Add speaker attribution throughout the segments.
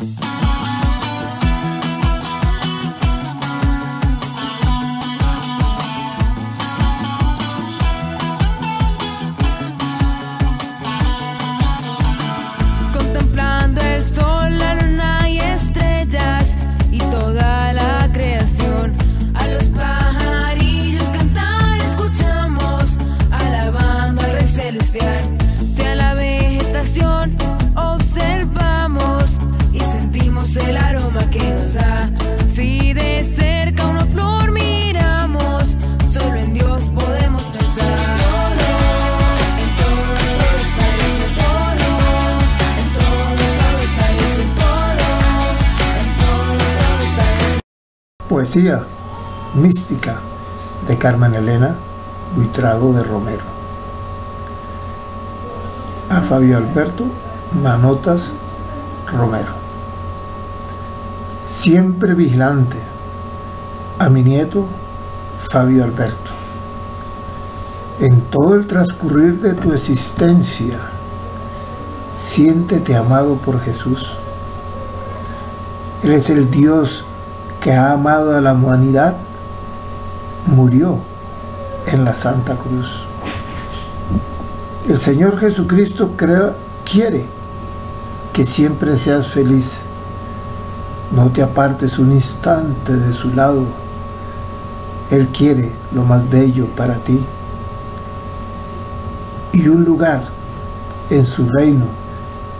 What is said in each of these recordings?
Speaker 1: Bye. Poesía mística de Carmen Elena Buitrago de Romero. A Fabio Alberto Manotas Romero. Siempre vigilante. A mi nieto Fabio Alberto. En todo el transcurrir de tu existencia, siéntete amado por Jesús. Él es el Dios que ha amado a la humanidad, murió en la Santa Cruz. El Señor Jesucristo quiere que siempre seas feliz. No te apartes un instante de su lado. Él quiere lo más bello para ti. Y un lugar en su reino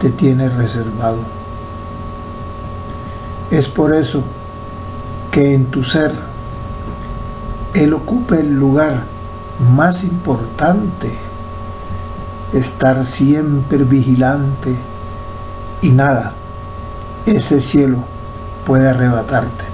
Speaker 1: te tiene reservado. Es por eso que en tu ser Él ocupe el lugar más importante, estar siempre vigilante y nada, ese cielo puede arrebatarte.